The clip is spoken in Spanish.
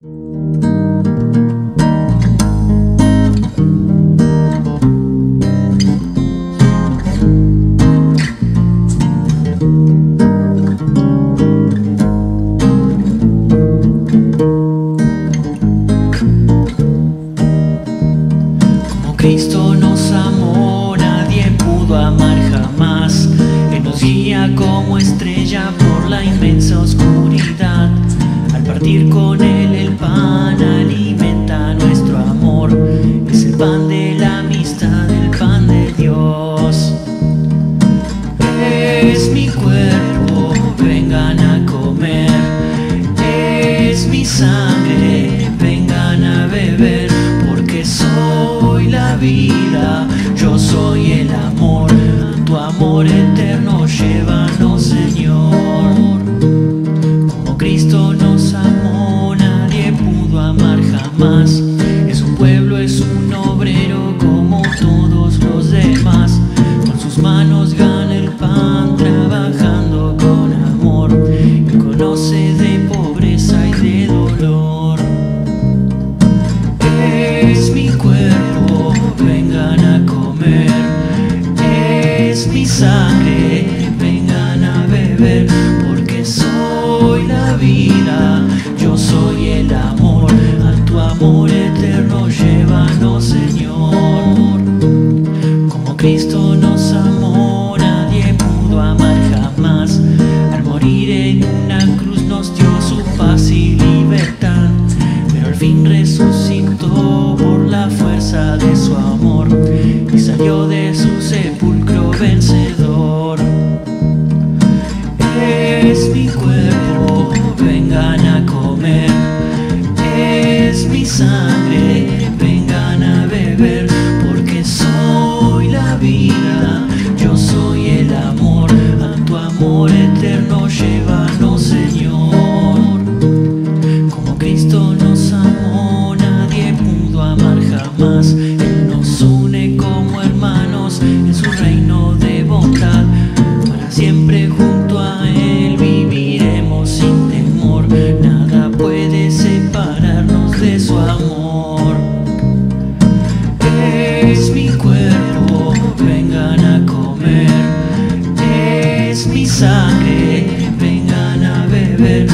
Cristo nos amó, nadie pudo amar jamás. Él nos guía como estrella por la inmensa oscuridad. Al partir con Él alimenta nuestro amor. Es el pan de la amistad, el pan de Dios. Es mi cuerpo, vengan a comer. Es mi sangre, vengan a beber. Porque soy la vida, yo soy el amor. Tu amor eterno, llévanos, mi sangre, vengan a beber. Porque soy la vida, yo soy el amor. A tu amor eterno, llévanos, Señor. Como Cristo nos amó, nadie pudo amar jamás. Al morir en una cruz nos dio su paz y libertad. Pero al fin resucitó por la fuerza de su amor y salió de su Es mi sangre, vengan a beber. Porque soy la vida, yo soy el amor. A tu amor eterno, llévanos, Señor. Como Cristo nos amó, nadie pudo amar jamás. Él nos une como hermanos en su reino de bondad. Para siempre junto a Él Nada puede separarnos de su amor. Es mi cuerpo, vengan a comer. Es mi sangre, vengan a beber.